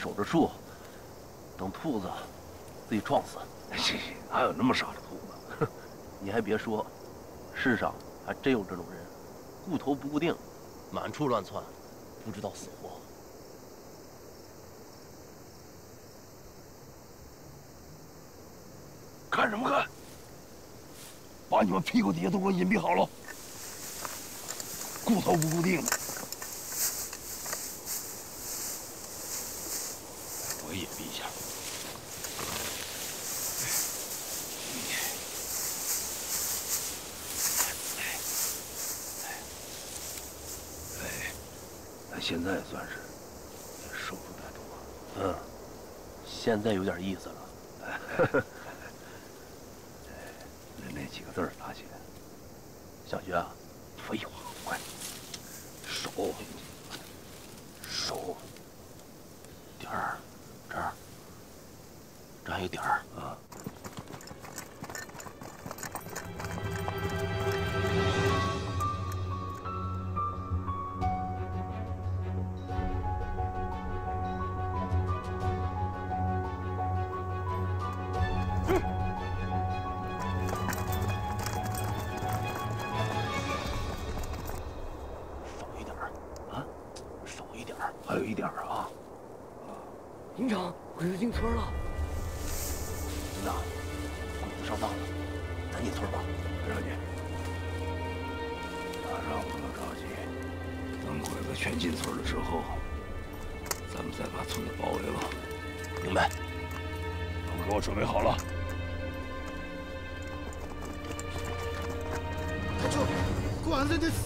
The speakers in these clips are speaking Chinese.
守着树，等兔子自己撞死。行行，哪有那么傻的兔子？你还别说，世上还真有这种人，顾头不顾腚，满处乱窜，不知道死活。看什么看？把你们屁股底下都给我隐蔽好了，顾头不顾腚的。我隐蔽一下。哎，那现在算是收入太多。嗯，现在有点意思了。真有壮士，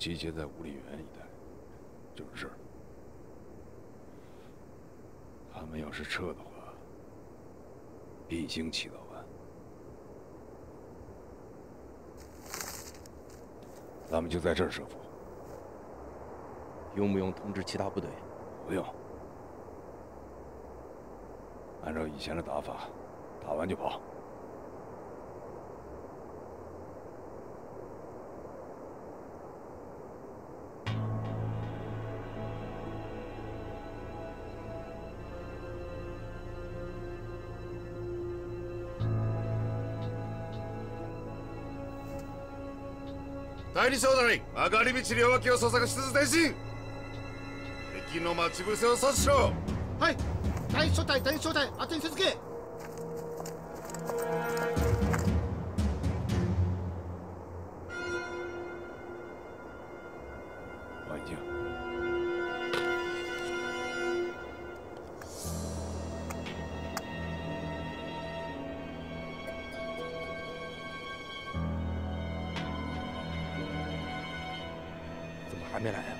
集结在五里园一带，就是这儿。他们要是撤的话，必经七道湾。咱们就在这儿设伏。用不用通知其他部队？不用。按照以前的打法，打完就跑。第二小隊上がり道両脇を捜索しつつ前進。敵の待ち伏せを阻止しろ。はい。大所帯大所帯当てに続け。怎么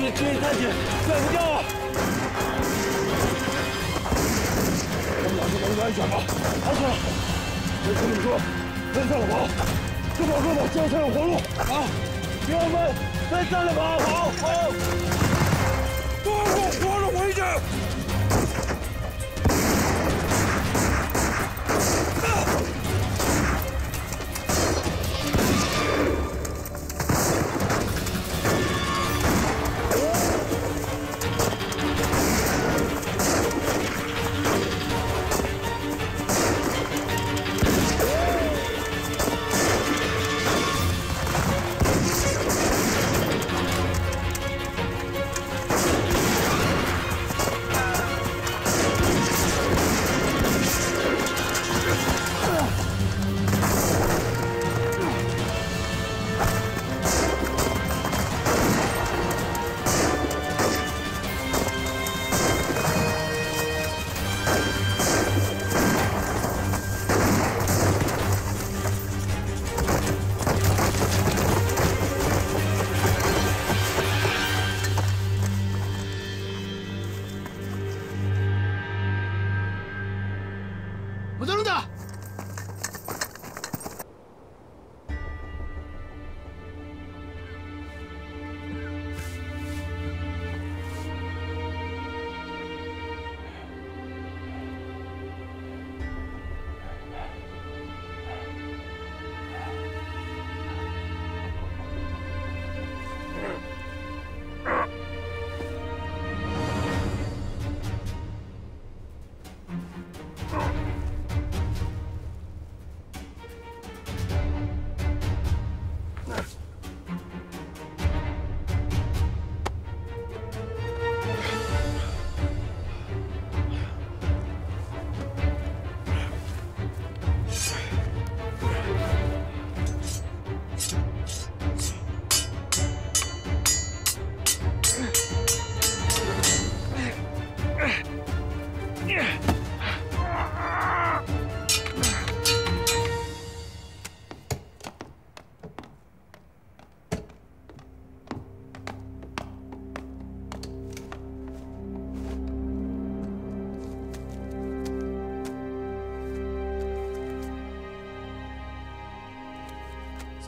必须直接看紧，甩不掉啊！我们俩就能安全吗？安全。我跟你们说，分散了跑，这条胳膊这才有活路啊！兄弟们，分散了跑，跑跑！多数活着回去。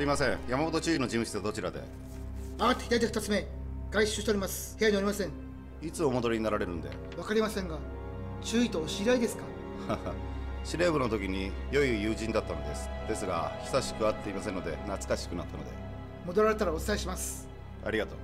すいません。山本注意の事務室はどちらで？上がって左手二つ目。外出しております。部屋におりません。いつお戻りになられるんで？わかりませんが注意とお知り合いですか？司令部の時に良い友人だったのです。ですが久しく会っていませんので懐かしくなったので。戻られたらお伝えします。ありがとう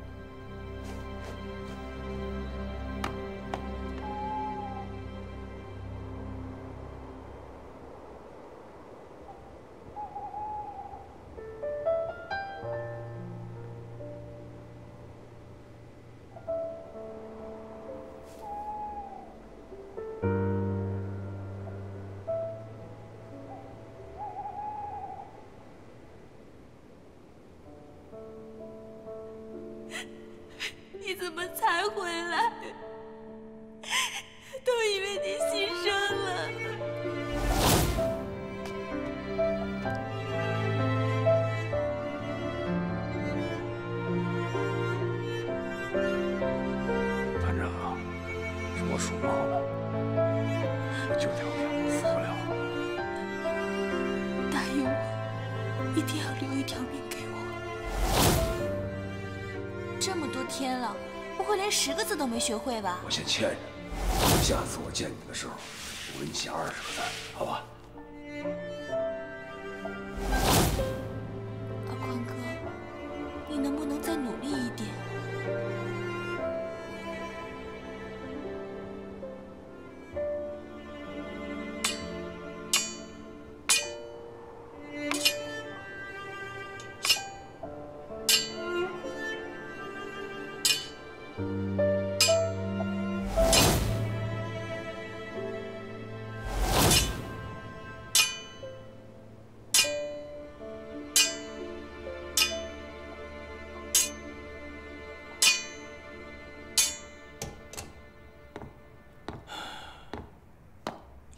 我先欠着，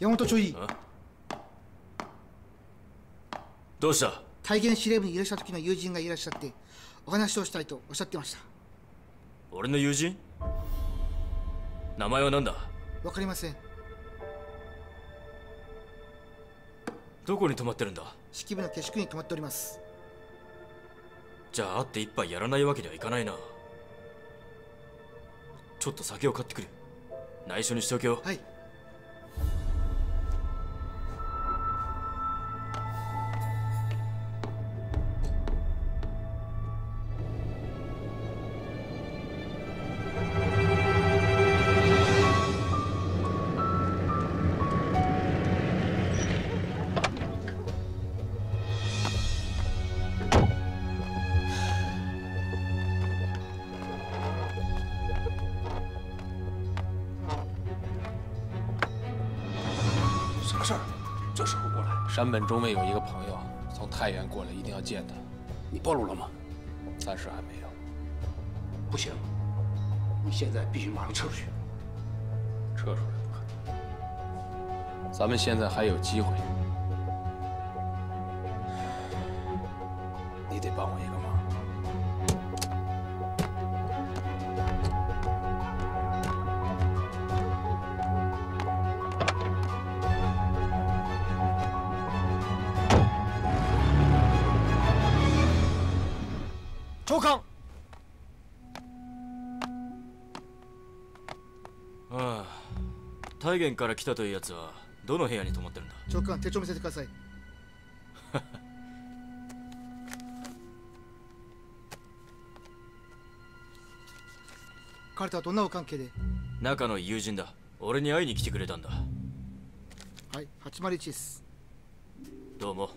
山本注意どうした体現司令部にいらっしゃる時の友人がいらっしゃってお話をしたいとおっしゃってました俺の友人名前は何だわかりませんどこに泊まってるんだ式部の下宿に泊まっておりますじゃあ会って一杯やらないわけにはいかないなちょっと酒を買ってくる内緒にしておけよはい本中尉有一个朋友从太原过来，一定要见他，你暴露了吗？暂时还没有。不行，你现在必须马上撤出去。撤出来不可能。咱们现在还有机会，ああ大原から来たというやつはどの部屋に泊まってるんだ？長官手帳見せてください。彼とはどんなお関係で？仲の友人だ。俺に会いに来てくれたんだ。はい801です。どうも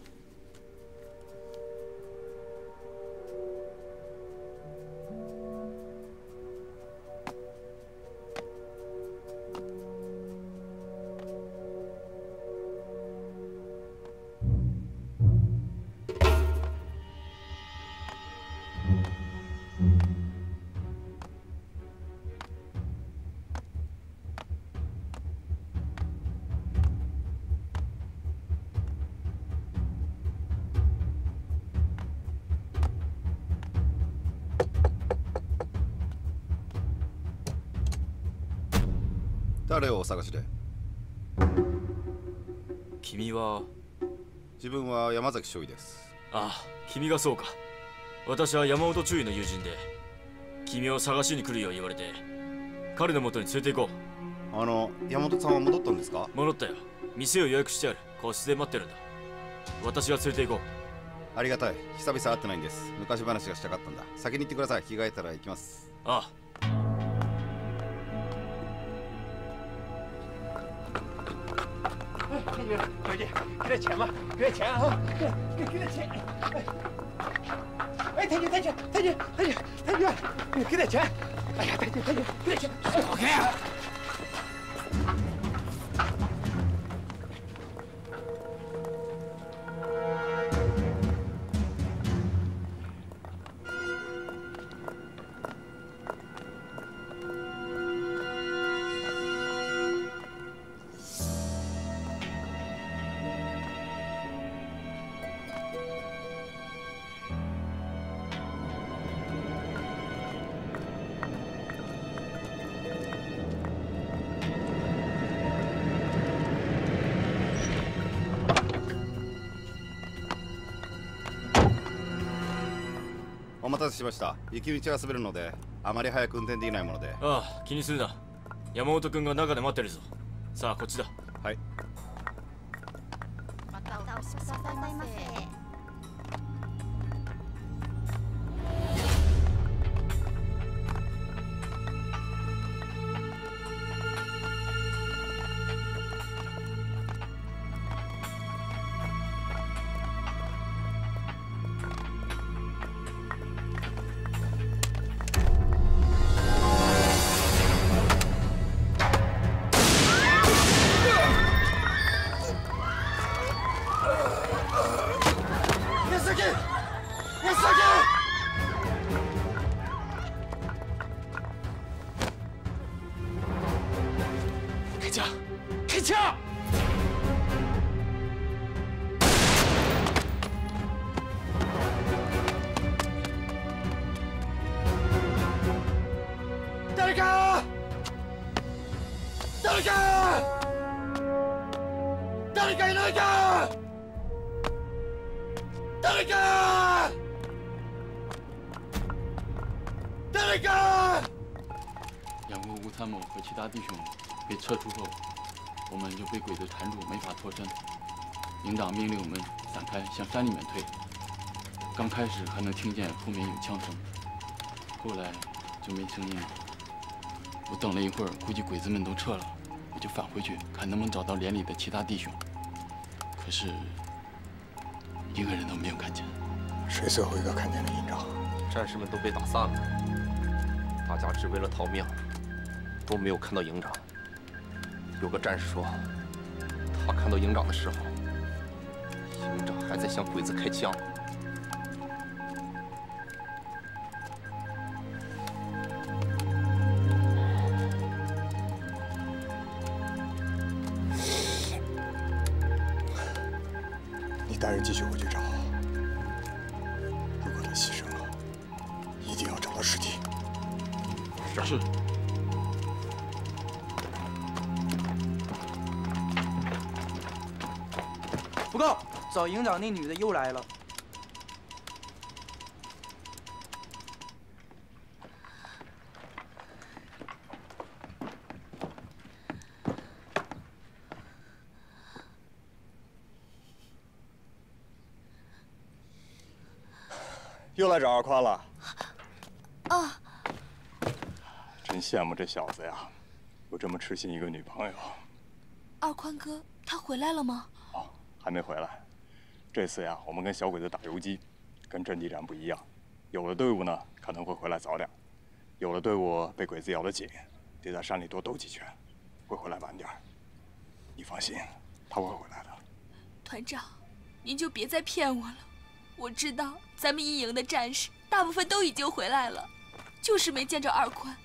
誰をお探しで？君は？自分は山崎少尉です。ああ君がそうか。私は山本注意の友人で君を探しに来るよう言われて彼のもとに連れて行こう。あの山本さんは戻ったんですか？戻ったよ。店を予約してある。個室で待ってるんだ。私が連れて行こう。ありがたい。久々会ってないんです。昔話がしたかったんだ。先に行ってください。着替えたら行きます。ああ钱吧，给点钱啊！给给点钱！哎，太君，太君，太君，太君，太君，给点钱！哎呀，太君，太君，给点钱！走开！待たせしました。雪道は滑るのであまり早く運転できないもので。ああ気にするな。山本君が中で待ってるぞ。さあこっちだ。向山里面退，刚开始还能听见后面有枪声，后来就没声音了。我等了一会儿，估计鬼子们都撤了，我就返回去看能不能找到连里的其他弟兄。可是，一个人都没有看见。谁最后一个看见的营长？战士们都被打散了，大家只为了逃命，都没有看到营长。有个战士说，他看到营长的时候。营长还在向鬼子开枪。告。找营长那女的又来了，又来找二宽了。啊！真羡慕这小子呀，有这么痴心一个女朋友。二宽哥，他回来了吗？哦，还没回来。这次呀，我们跟小鬼子打游击，跟阵地战不一样。有的队伍呢可能会回来早点，有的队伍被鬼子咬得紧，得在山里多兜几圈，会回来晚点。你放心，他会回来的。团长，您就别再骗我了。我知道咱们一营的战士大部分都已经回来了，就是没见着二宽。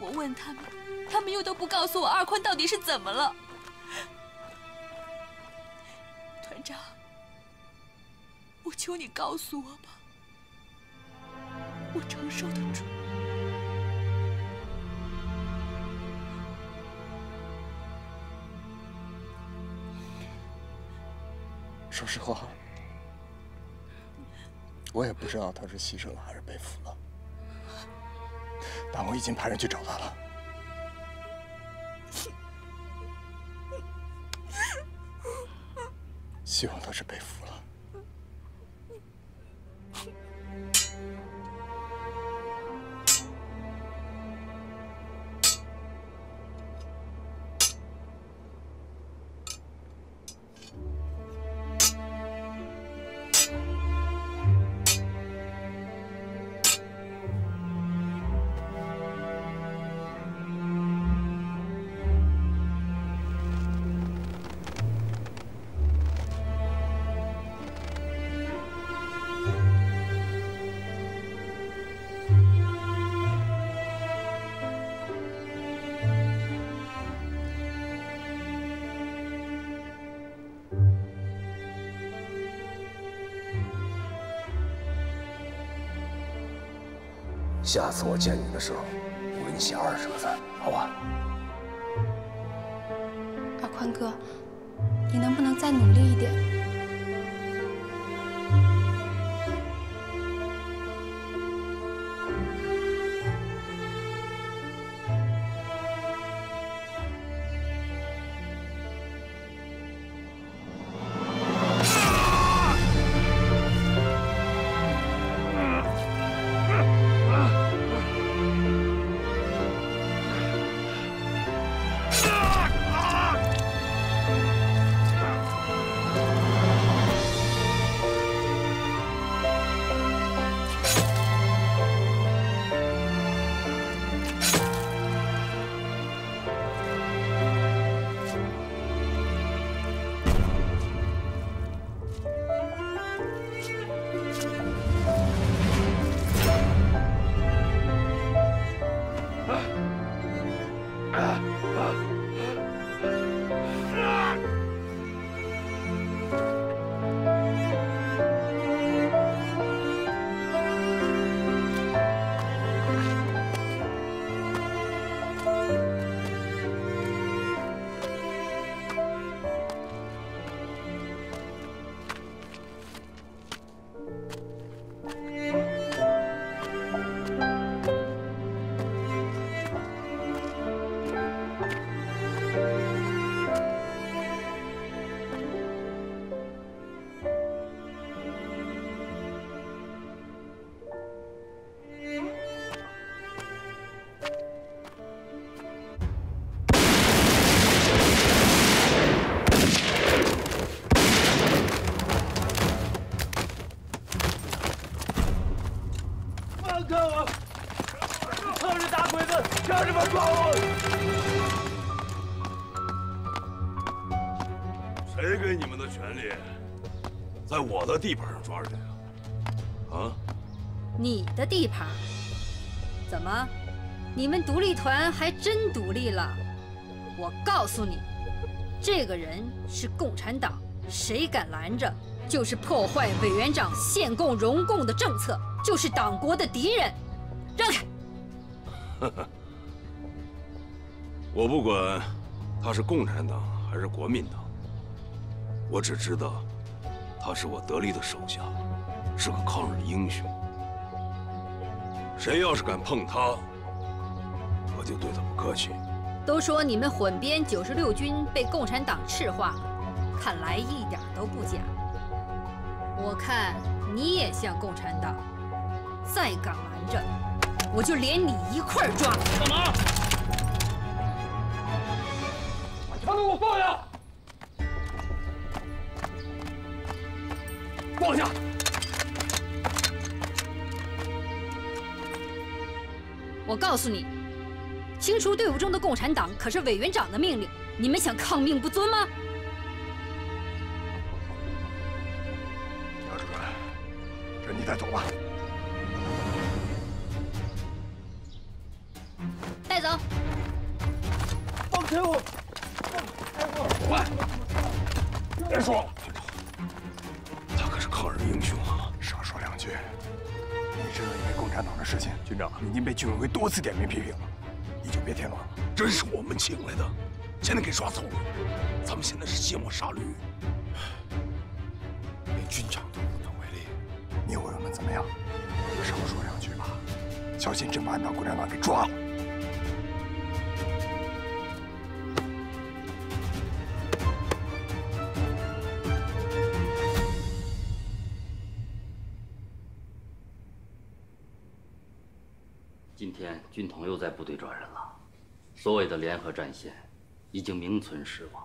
我问他们，他们又都不告诉我二宽到底是怎么了。团长。我求你告诉我吧，我承受得住。说实话，我也不知道他是牺牲了还是被俘了，但我已经派人去找他了。希望他是被俘了。下次我见你的时候，我给你写二十个字，好吧？阿宽哥，你能不能再努力一点？地盘上抓人啊？啊？你的地盘？怎么？你们独立团还真独立了？我告诉你，这个人是共产党，谁敢拦着，就是破坏委员长限共容共的政策，就是党国的敌人。让开！我不管他是共产党还是国民党，我只知道他是我得力的手下，是个抗日英雄。谁要是敢碰他，我就对他不客气。都说你们混编九十六军被共产党赤化了，看来一点都不假。我看你也像共产党，再敢拦着，我就连你一块儿抓。干嘛？把枪都给我放下！放下！我告诉你，清除队伍中的共产党可是委员长的命令，你们想抗命不遵吗？抗日英雄啊！少说两句。你知道因为共产党的事情，军长已经被军委会多次点名批评了，你就别添乱了。真是我们请来的，现在给抓走了，咱们现在是卸磨杀驴，连军长都无能为力，你以为我们怎么样？少说两句吧，小心真把俺当共产党给抓了。军统又在部队抓人了，所谓的联合战线已经名存实亡。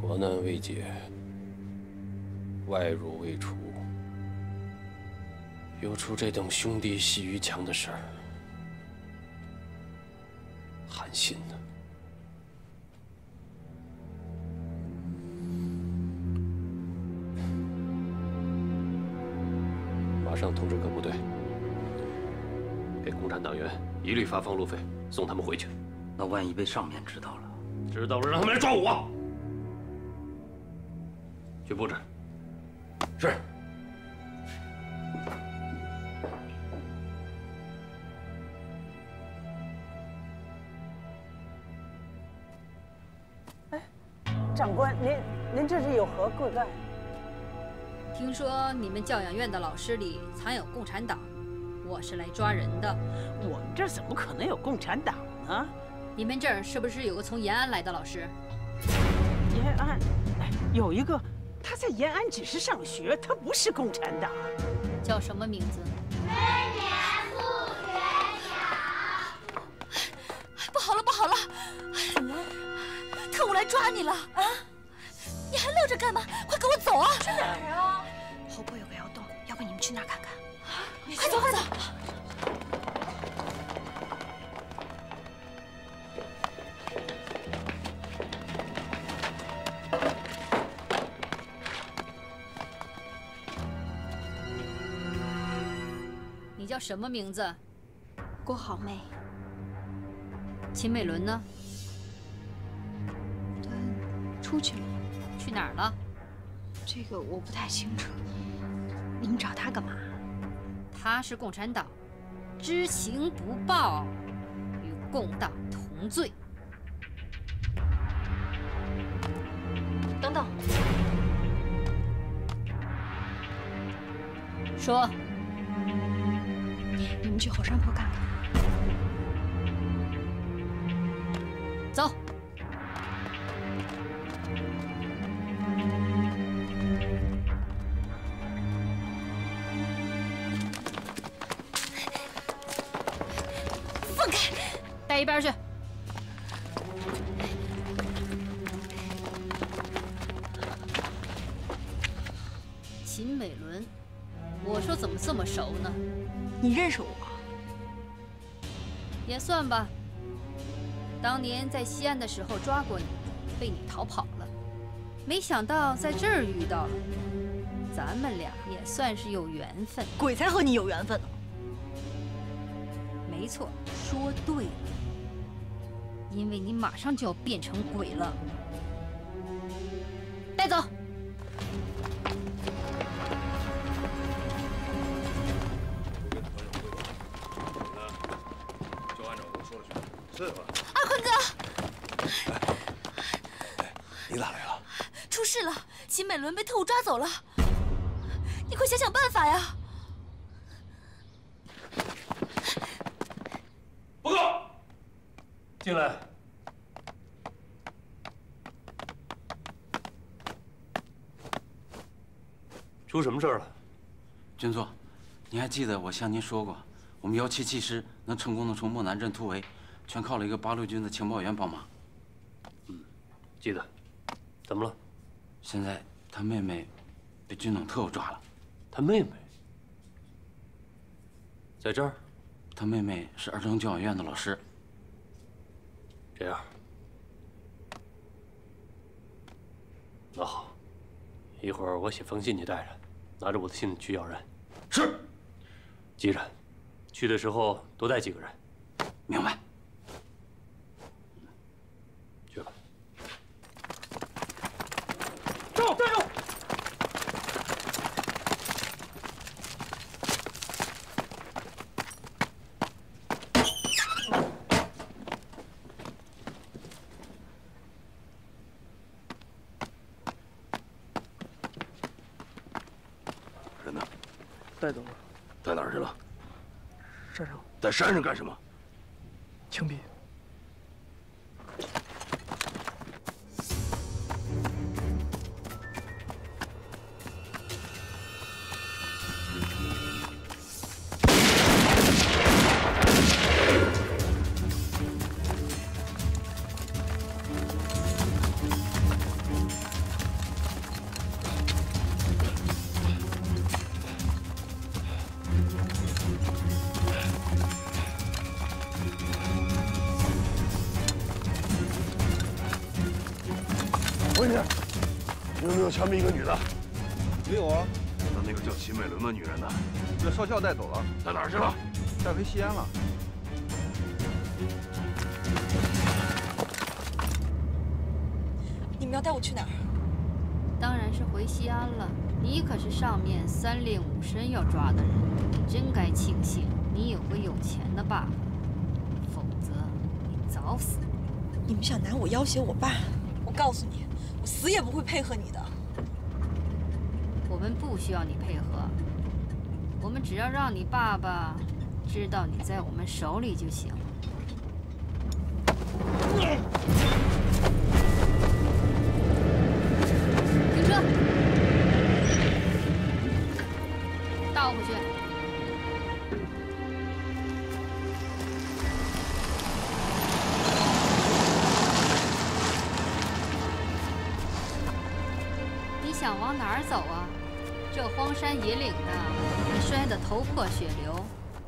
国难未解，外辱未除，又出这等兄弟戏于墙的事儿，寒心呢！马上通知各部队，给共产党员一律发放路费，送他们回去。那万一被上面知道了，知道了让他们来抓我。去布置。是。您您这是有何贵干？听说你们教养院的老师里藏有共产党，我是来抓人的。我们这儿怎么可能有共产党呢？你们这儿是不是有个从延安来的老师？延安，有一个。他在延安只是上学，他不是共产党。叫什么名字？春年不学鸟。不好了，不好了！怎么了？特务来抓你了啊！你还愣着干嘛？快跟我走啊！去哪儿啊？后坡有个窑洞，要不你们去那儿看看？快走，快走！你叫什么名字？郭好妹。秦美伦呢？她出去了。去哪儿了？这个我不太清楚。你们找他干嘛？他是共产党，知情不报，与共党同罪。等等。说。你们去后山坡看看。在西安的时候抓过你，被你逃跑了，没想到在这儿遇到了，咱们俩也算是有缘分。鬼才和你有缘分呢！没错，说对了，因为你马上就要变成鬼了。伦被特务抓走了，你快想想办法呀！报告，进来。出什么事儿了？军座，你还记得我向您说过，我们幺七七师能成功的从漠南镇突围？全靠了一个八路军的情报员帮忙。嗯，记得。怎么了？现在他妹妹被军统特务抓了。他妹妹在这儿？他妹妹是儿童教养院的老师。这样，那好，一会儿我写封信，你带着，拿着我的信去要人。是。记着，去的时候多带几个人。明白。站住！带走了。带哪儿去了？山上。干什么？你有没有枪毙一个女的？没有啊。那那个叫秦美伦的女人呢？被少校带走了。带哪儿去了？带回西安了。你们要带我去哪儿？当然是回西安了。你可是上面三令五申要抓的人，真该庆幸你有个有钱的爸爸，否则你早死。你们想拿我要挟我爸？我告诉你，我死也不会配合你的。我们不需要你配合，我们只要让你爸爸知道你在我们手里就行。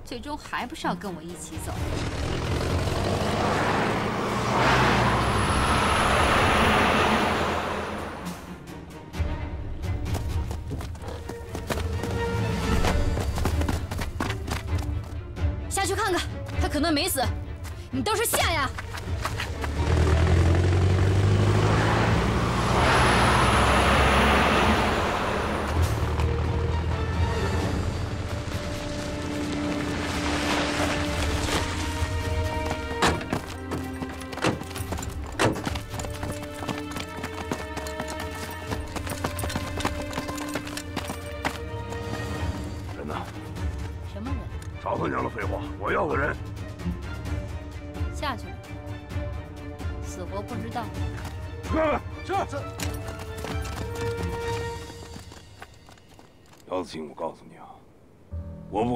最终还不是要跟我一起走？下去看看，他可能没死，你倒是下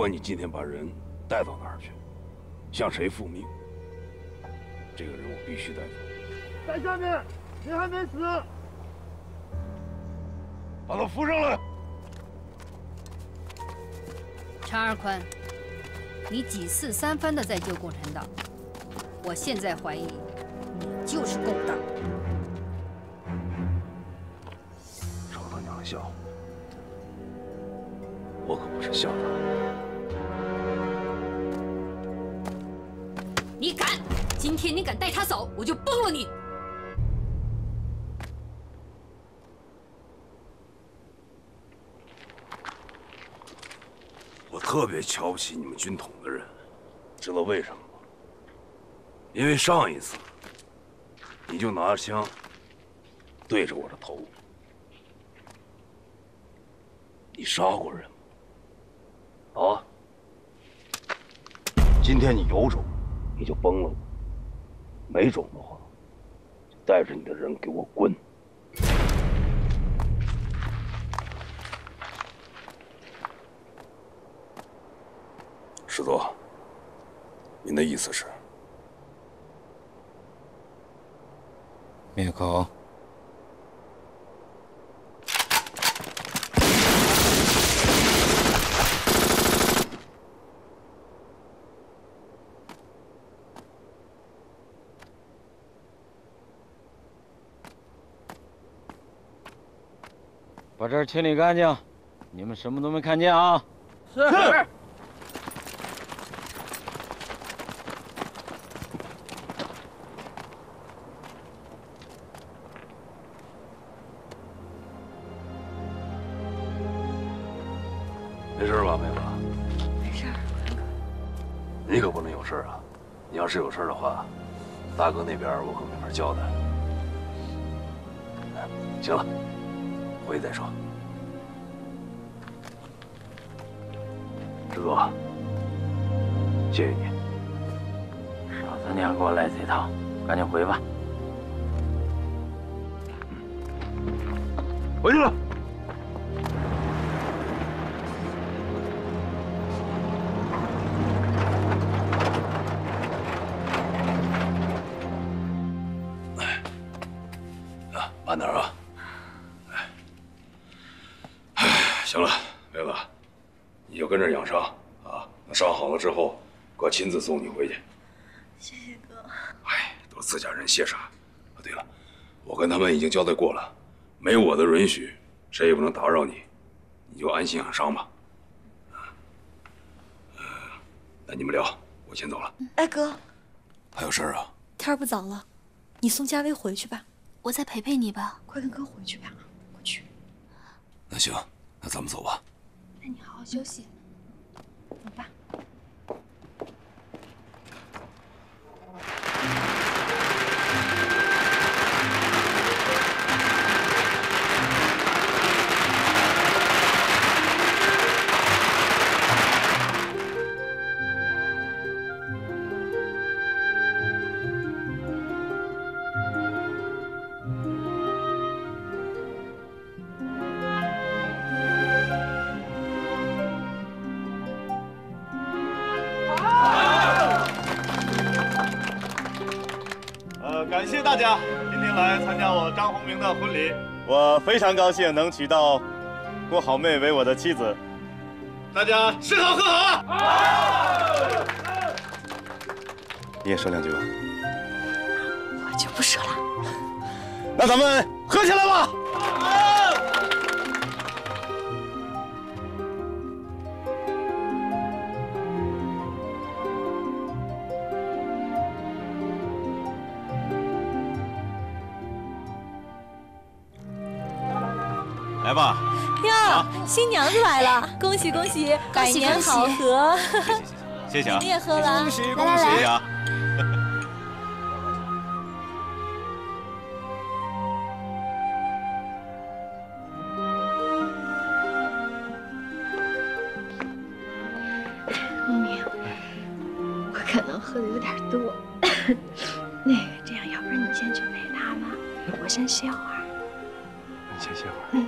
管你今天把人带到哪儿去，向谁复命，这个人我必须带走。在下面，你还没死，把他扶上来。常二宽，你几次三番的在救共产党，我现在怀疑你就是共党。少他娘的笑！我可不是笑他。你敢！今天你敢带他走，我就崩了你！我特别瞧不起你们军统的人，知道为什么吗？因为上一次你就拿着枪对着我的头，你杀过人吗？啊？今天你有种，你就崩了我；没种的话，就带着你的人给我滚！师座，您的意思是？灭口。这儿清理干净，你们什么都没看见啊！是。是没事吧，妹子？没事。你可不能有事啊！你要是有事的话，大哥那边我可没法交代。行了，回去再说。志哥，谢谢你。少三娘给我来这套，赶紧回吧。回去了。啊，慢点啊！哎，行了，妹子，你就跟这养伤啊。等伤好了之后，哥亲自送你回去。谢谢哥。哎，都是自家人，谢啥？啊，对了，我跟他们已经交代过了，没有我的允许，谁也不能打扰你，你就安心养伤吧。呃，那你们聊，我先走了。哎，哥，还有事儿啊？天儿不早了，你送佳薇回去吧。我再陪陪你吧。快跟哥回去吧，快去。那行，那咱们走吧。那你好好休息。我非常高兴能娶到郭好妹为我的妻子。大家吃好喝好啊！你也说两句吧。我就不说了。那咱们喝起来吧！新娘子来了，恭喜恭喜，百年好合。谢谢啊！你也喝了，恭喜来来来恭喜啊！公明，我可能喝的有点多。那个，这样，要不然你先去陪他吧，我先歇会儿。你先歇会儿。嗯，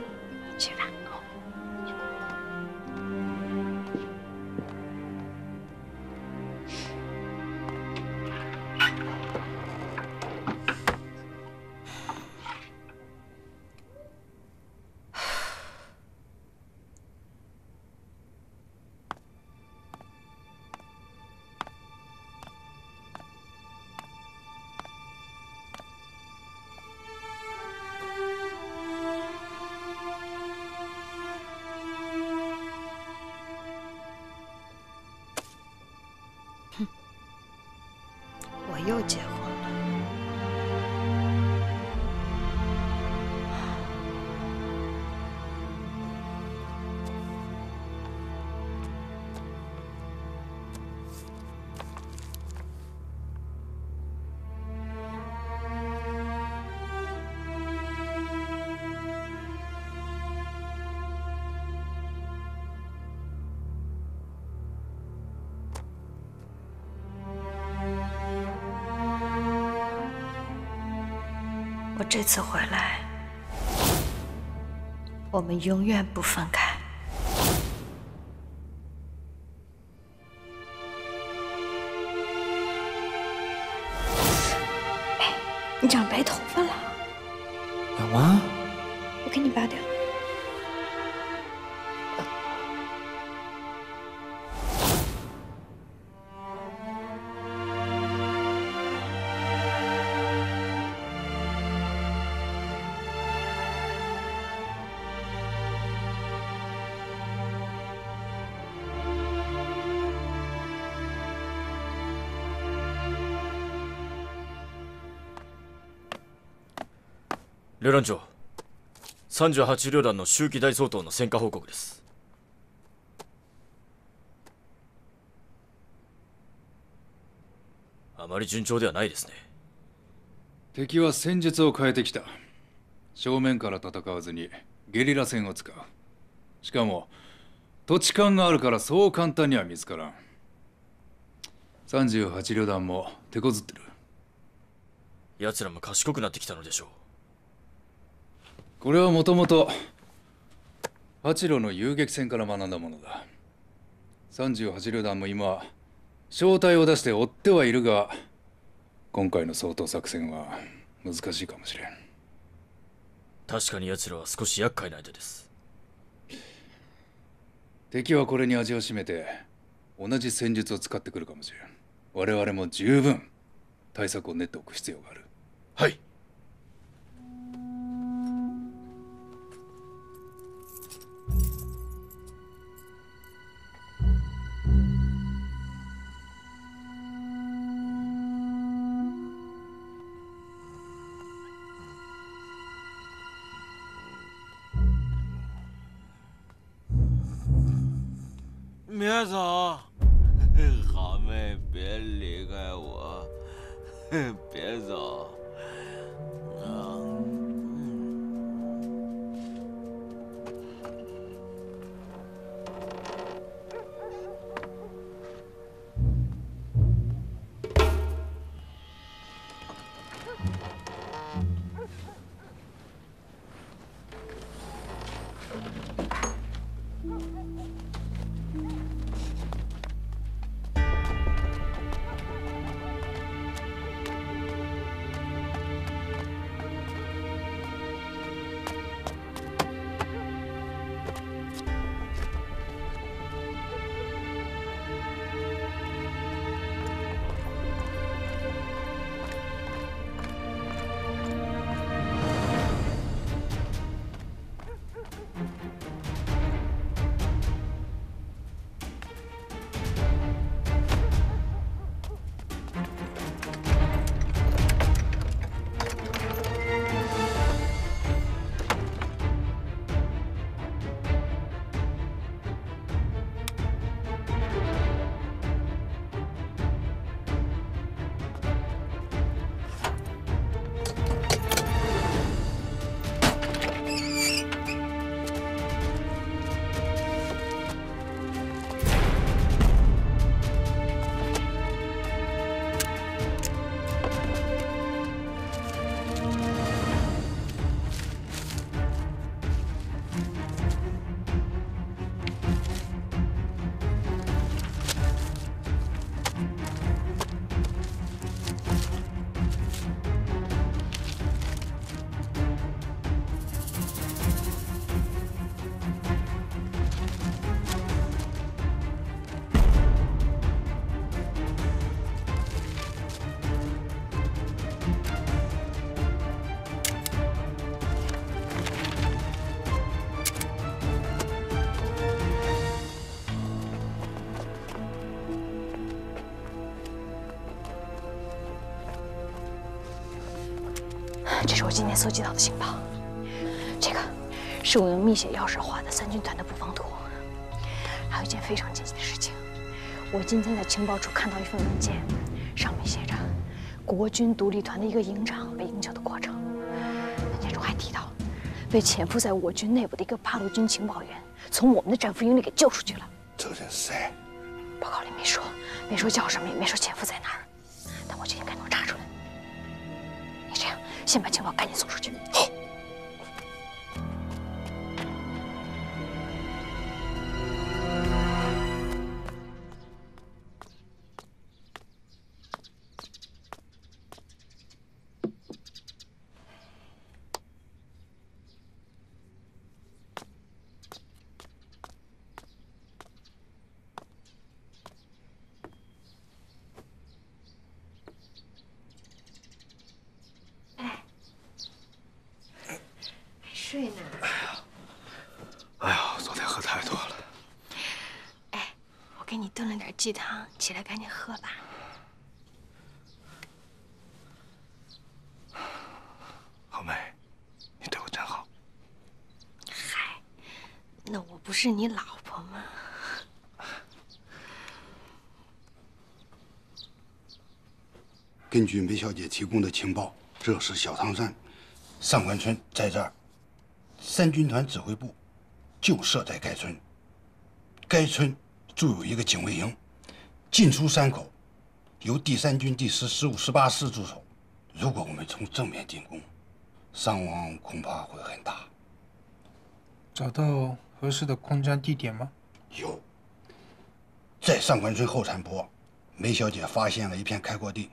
这次回来，我们永远不分开。旅団長38旅団の秋季大相当の戦果報告です。あまり順調ではないですね。敵は戦術を変えてきた。正面から戦わずにゲリラ戦を使う。しかも土地勘があるからそう簡単には見つからん。38旅団も手こずってる。奴らも賢くなってきたのでしょうこれはもともと八路の遊撃戦から学んだものだ。38旅団も今正体を出して追ってはいるが今回の掃討作戦は難しいかもしれん。確かに奴らは少し厄介な相手です。敵はこれに味を占めて同じ戦術を使ってくるかもしれん。我々も十分対策を練っておく必要がある。はい别走，好妹，别离开我，今天搜集到的情报，这个是我用密写钥匙画的三军团的布防图。还有一件非常紧急的事情，我今天在情报处看到一份文件，上面写着国军独立团的一个营长被营救的过程。文件中还提到，被潜伏在我军内部的一个八路军情报员从我们的战俘营里给救出去了。这人谁？报告里没说，没说叫什么，也没说潜伏在鸡汤，起来赶紧喝吧。好妹，你对我真好。嗨，那我不是你老婆吗？根据梅小姐提供的情报，这是小汤山，上官村在这儿，三军团指挥部就设在该村。该村驻有一个警卫营，进出山口由第三军第十、十五、十八师驻守。如果我们从正面进攻，伤亡恐怕会很大。找到合适的空战地点吗？有，在上官村后山坡，梅小姐发现了一片开阔地，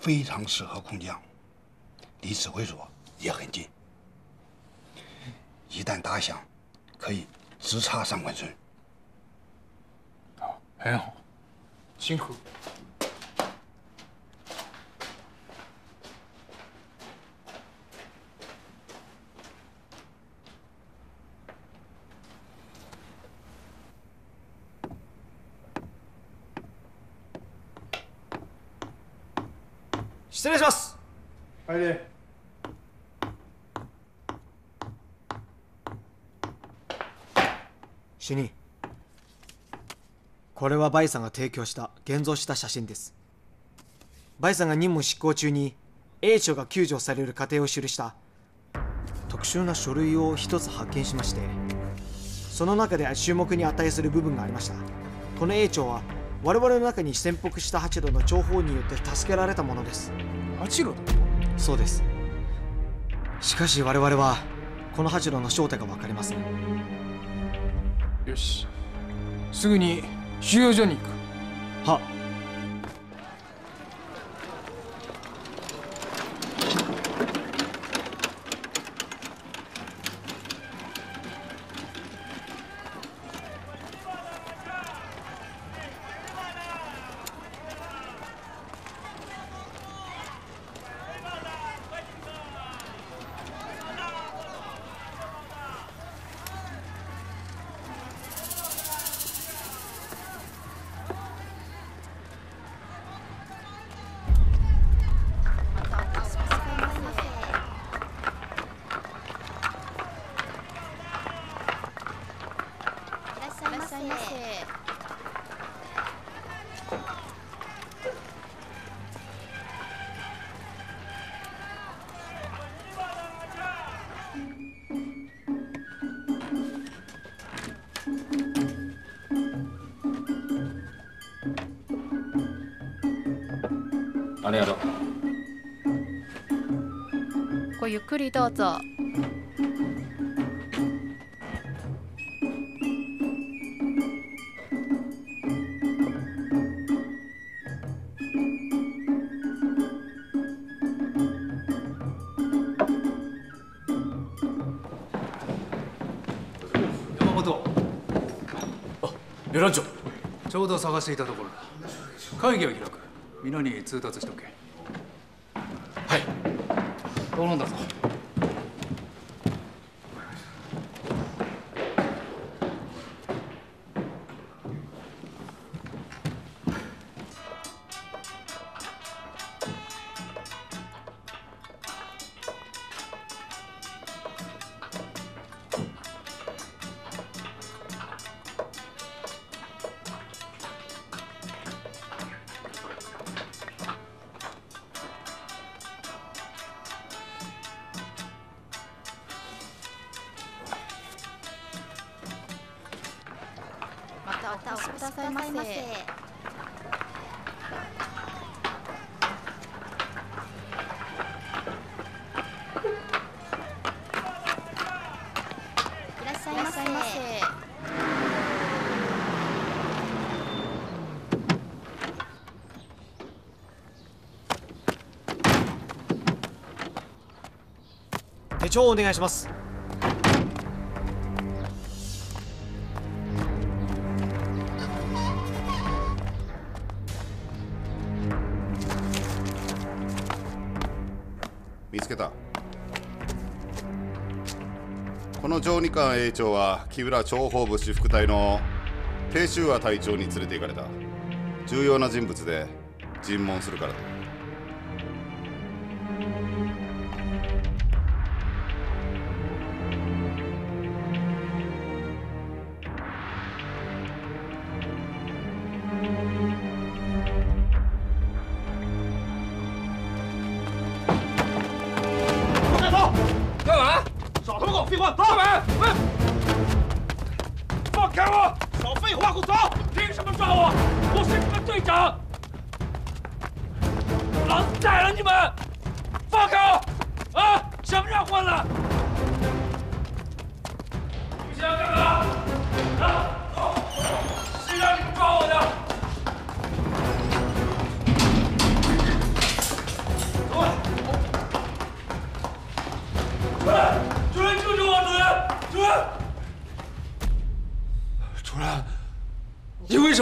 非常适合空降，离指挥所也很近。一旦打响，可以直插上官村。好，很好，辛苦。失礼します。入れ主任これはバイさんが提供した現像した写真です。バイさんが任務執行中に A 長が救助される過程を記した特殊な書類を一つ発見しましてその中で注目に値する部分がありました。この A 長は我々の中に潜伏したハチロの情報によって助けられたものです。ハチロそうです。しかし我々はこのハチロの正体が分かりません。よし。すぐに収容所に行く。はどうぞ。山本。旅団長ちょうど探していたところだ。会議を開く。皆に通達しとけ。しくださいませ。いらっしゃいませ。手帳をお願いしますこの上二官営長は木村諜報部私服隊の鄭州和隊長に連れて行かれた。重要な人物で尋問するからだ。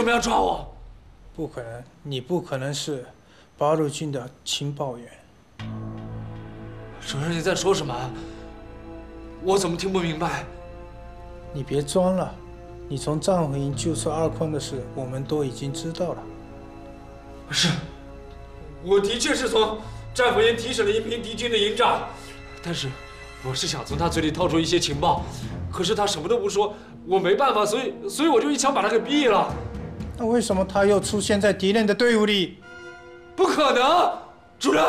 么要抓我？不可能，你不可能是八路军的情报员。主任，你在说什么？我怎么听不明白？你别装了，你从战俘营救出二坤的事，我们都已经知道了。是，我的确是从战俘营提审了一名敌军的营长，但是我是想从他嘴里套出一些情报，可是他什么都不说，我没办法，所以所以我就一枪把他给毙了。那为什么他又出现在敌人的队伍里？不可能，主任，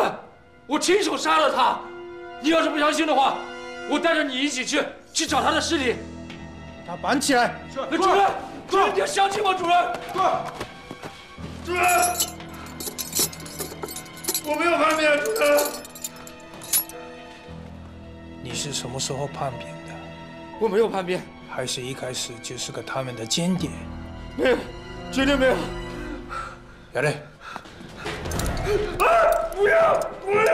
我亲手杀了他。你要是不相信的话，我带着你一起去去找他的尸体。把他绑起来。主任，主任，你要相信我，主任。主任，我没有叛变，主任。你是什么时候叛变的？我没有叛变，还是一开始就是个他们的间谍？没有，绝对没有。亚丽。啊！不要！不要！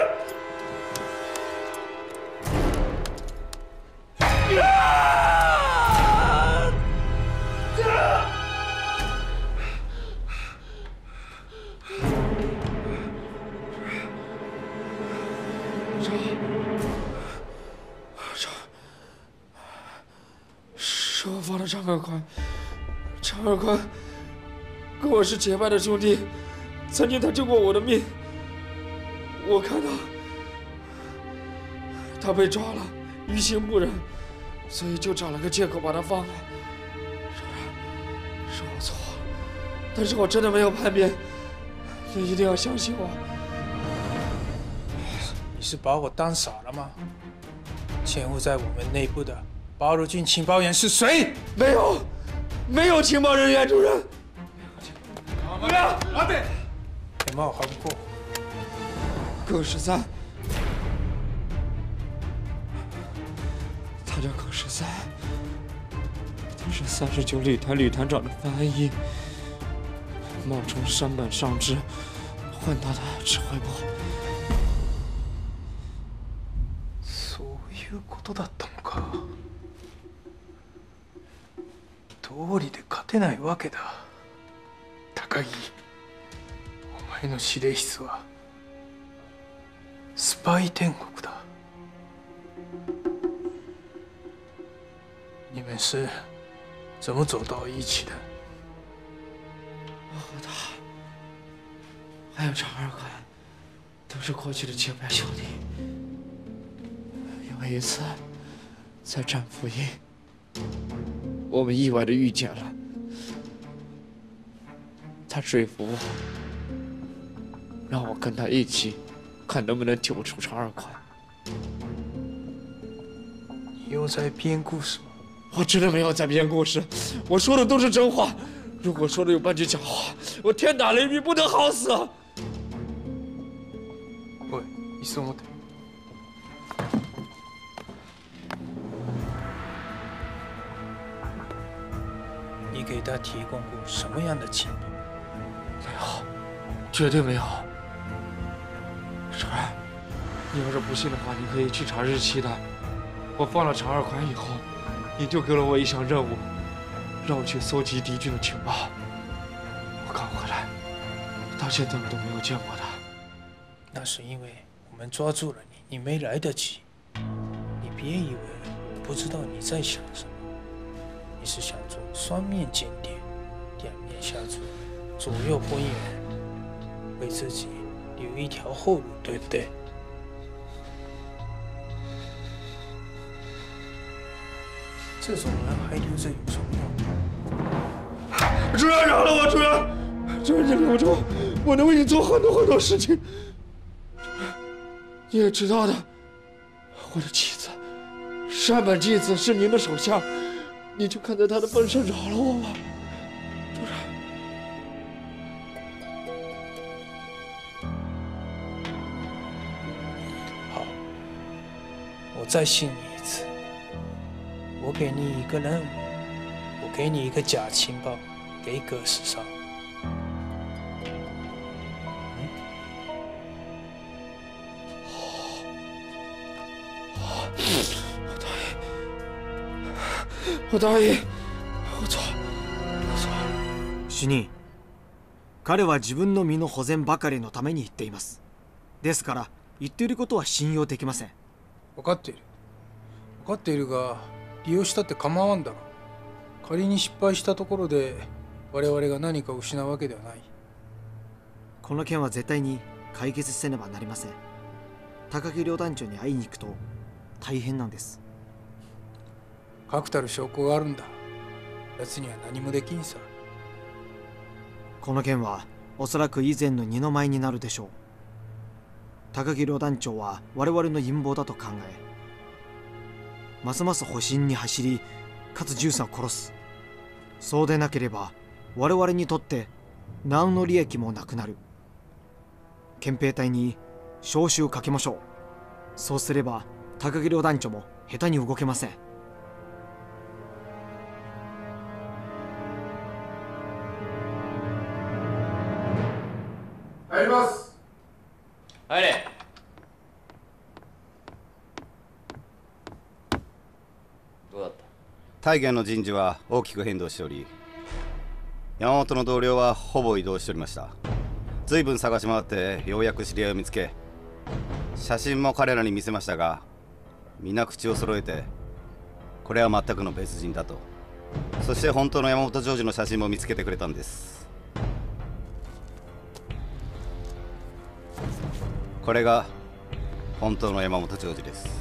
啊！张，张，是我放了张二宽。张二宽跟我是结拜的兄弟，曾经他救过我的命。我看到他被抓了，于心不忍，所以就找了个借口把他放了。是我错了，但是我真的没有叛变，你一定要相信我。你是把我当傻了吗？潜伏在我们内部的八路军情报员是谁？没有，没有情报人员，主任。不要，阿贝，铁帽还不够。葛十三，他叫葛十三，他是三十九旅团旅团长的翻译，冒充山本尚志，混到的指挥部。そういうことだったのか。道理で勝てないわけだ。 高木、お前の指令室は。スパイ天国的，你们是怎么走到一起的？我和他，还有常二宽，都是过去的结拜兄弟。有一次，在战俘营，我们意外的遇见了， 他说服我，让我跟他一起。看能不能救出常二宽。你又在编故事吗？我真的没有在编故事，我说的都是真话。如果说的有半句假话，我天打雷劈，不得好死。喂，你送我的。你给他提供过什么样的情报？没有，绝对没有。主任，你要是不信的话，你可以去查日期的。我放了常二宽以后，你就给了我一项任务，让我去搜集敌军的情报。我刚回来，到现在我都没有见过他。那是因为我们抓住了你，你没来得及。你别以为我不知道你在想什么。你是想做双面间谍，两面下注，左右逢源，为自己。留一条后路，对不对？这种人还留着有什么用？主任饶了我，主任，主任你留着我，我能为你做很多很多事情。你也知道的，我的妻子山本纪子是您的手下，你就看在她的份上饶了我吧。再信你一次，我给你一个任务，我给你一个假情报，给葛世上。我答应，我操！主任彼は自分の身の保全ばかりのために言っていますですから言っていることは信用できません 分かっている。分かっているが利用したって構わんだろ。う仮に失敗したところで我々が何かを失うわけではない。この件は絶対に解決せねばなりません。高木両団長に会いに行くと大変なんです。確たる証拠があるんだ。奴には何もできんさ。この件はおそらく以前の二の舞になるでしょう高木旅団長は我々の陰謀だと考えますます保身に走りかつジュースを殺す。そうでなければ我々にとって何の利益もなくなる。憲兵隊に招集かけましょう。そうすれば高木旅団長も下手に動けません。大元の人事は大きく変動しており山本の同僚はほぼ移動しておりました。随分探し回ってようやく知り合いを見つけ写真も彼らに見せましたが皆口を揃えてこれは全くの別人だと。そして本当の山本ジョージの写真も見つけてくれたんです。これが本当の山本ジョージです。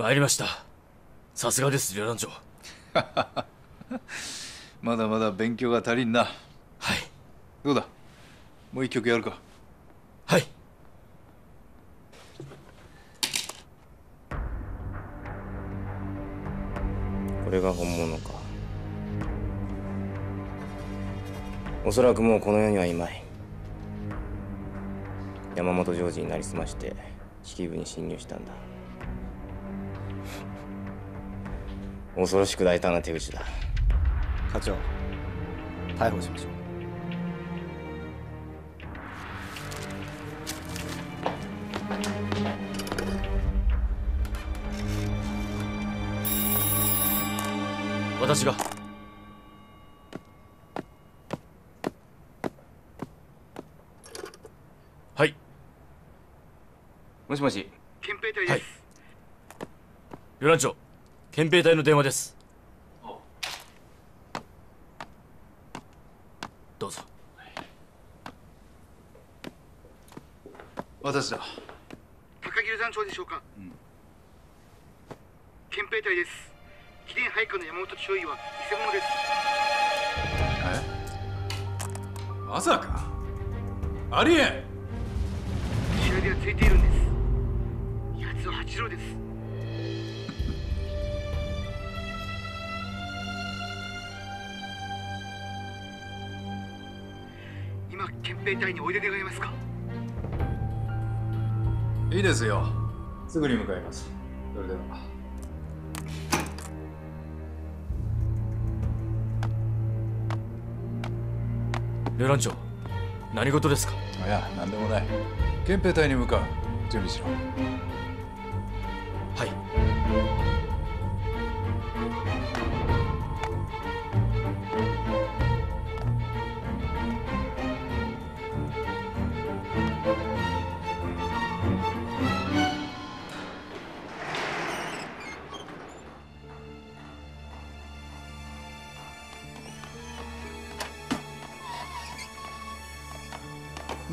参りました。さすがです両団長。まだまだ勉強が足りんな。はい。どうだ？もう一曲やるか。はい。これが本物か。おそらくもうこの世にはいまい。山本ジョージになりすまして式部に侵入したんだ恐ろしく大胆な手口だ。課長逮捕しましょう。私が。はい。もしもし。憲兵隊です、はい。両団長憲兵隊の電話です。どうぞ。私だ。高木団長でしょうか、憲兵隊です。秘伝配下の山本少尉は偽物です。え？まさか。ありえん。試合ではついているんです。奴は八郎です兵隊においで願えますか？いいですよ。すぐに向かいます。それでは。両団長何事ですか？いや何でもない。憲兵隊に向かう。準備しろ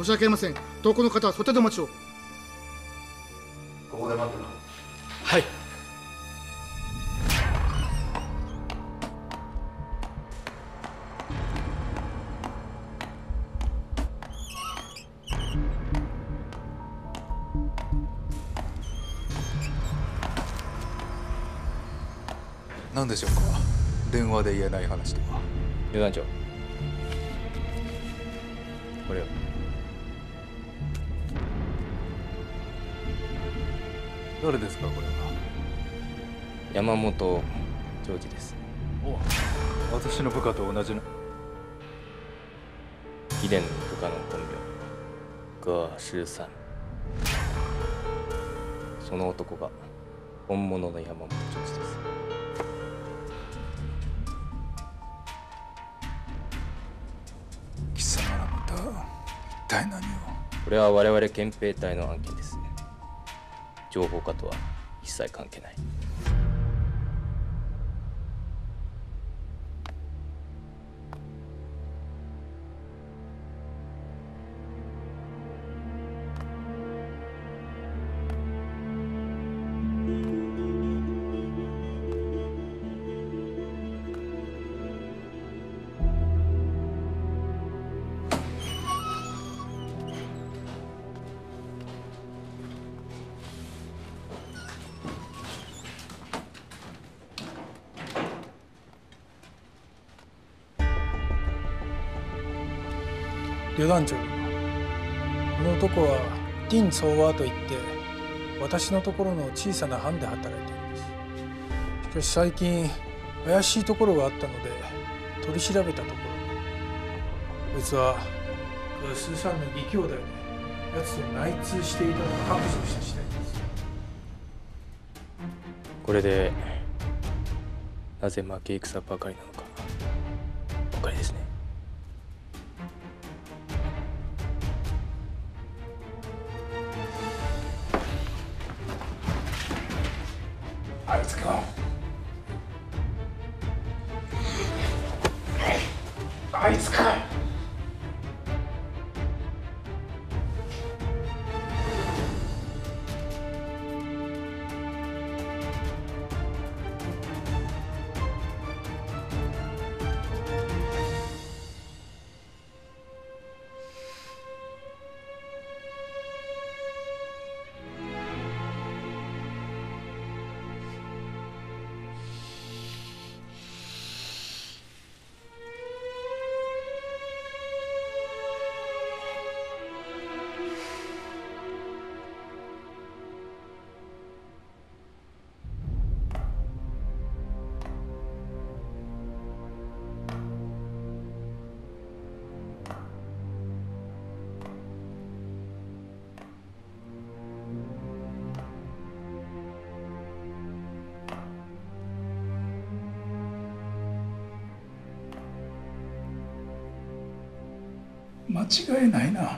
し訳ありません。投稿の方はそちでお待ちを。ここで待ってな。はい。何でしょうか？電話で言えない話とか。旅団長。これを。誰ですかこれは？山本ジョージです。お私の部下と同じの貴殿の部下の本名ガーシュさん。その男が本物の山本ジョージです。貴様らまた一体何を？これは我々憲兵隊の案件です情報化とは一切関係ない。旅団長この男はティン・ソーワーといって私のところの小さな班で働いていますしかし最近怪しいところがあったので取り調べたところこいつはガスさんの義兄弟で奴と内通していたのが白状した次第ですこれでなぜ負け戦ばかりなのか。えないな。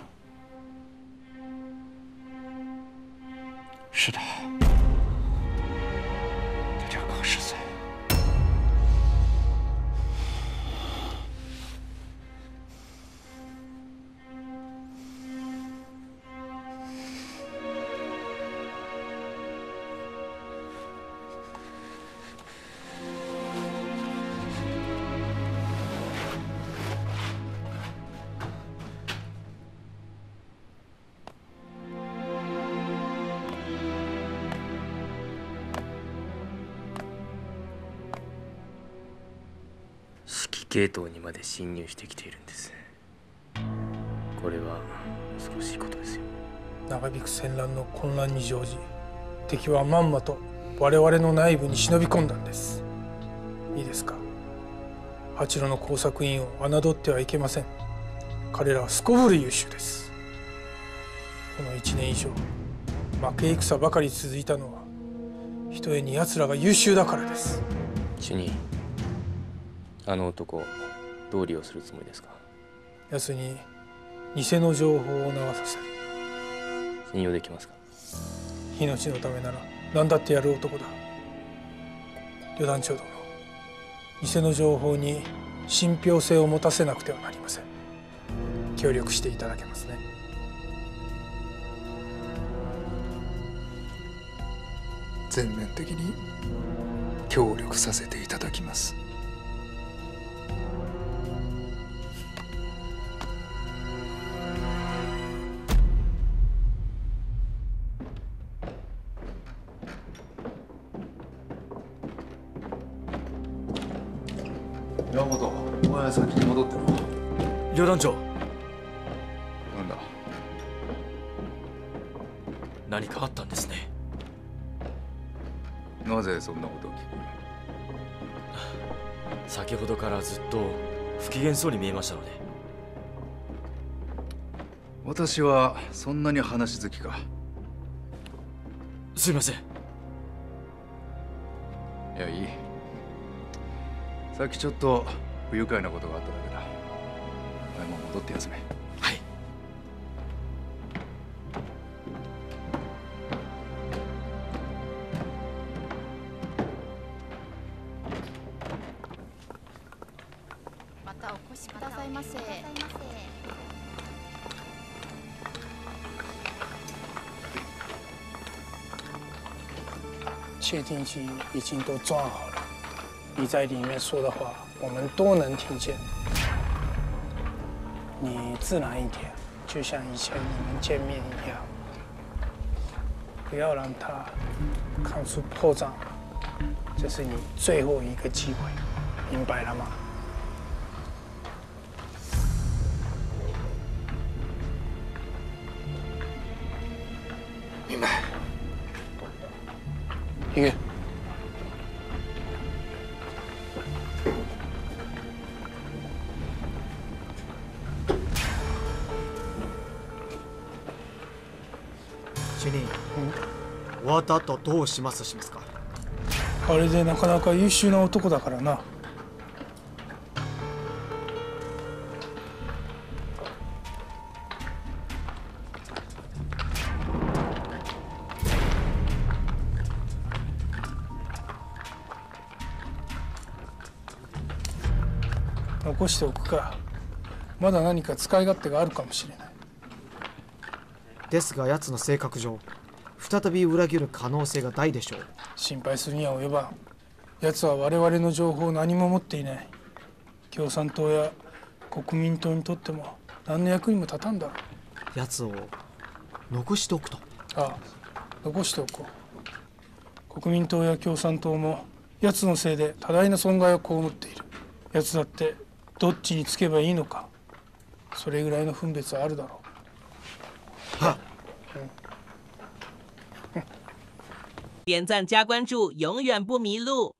系統にまで侵入してきているんですこれは恐ろしいことですよ。長引く戦乱の混乱に乗じ敵はまんまと我々の内部に忍び込んだんです。いいですか？八路の工作員を侮ってはいけません。彼らはすこぶる優秀です。この1年以上負け戦ばかり続いたのはひとえに奴らが優秀だからです。主任あの男どう利用するつもりですか？奴に偽の情報を流させる。信用できますか？命のためなら何だってやる男だ。旅団長殿偽の情報に信憑性を持たせなくてはなりません。協力していただけますね。全面的に協力させていただきますそうに見えましたので。私はそんなに話好きか。すいません。いやいい。さっきちょっと不愉快なことがあっただけだ。お前も戻って休め窃听器已经都装好了，你在里面说的话，我们都能听见。你自然一点，就像以前你们见面一样，不要让他看出破绽。这是你最后一个机会，明白了吗？一个。主任、終わった後どうします？しますか？あれでなかなか優秀な男だからな。しておくか。まだ何か使い勝手があるかもしれない。ですが奴の性格上再び裏切る可能性が大でしょう。心配するには及ばん。奴は我々の情報を何も持っていない。共産党や国民党にとっても何の役にも立たんだろう。奴を残しておくと。ああ残しておこう。国民党や共産党も奴のせいで多大な損害を被っている。奴だってどっちにつけばいいのか。それぐらいの分別はあるだろう。点赞加关注，永远不迷路。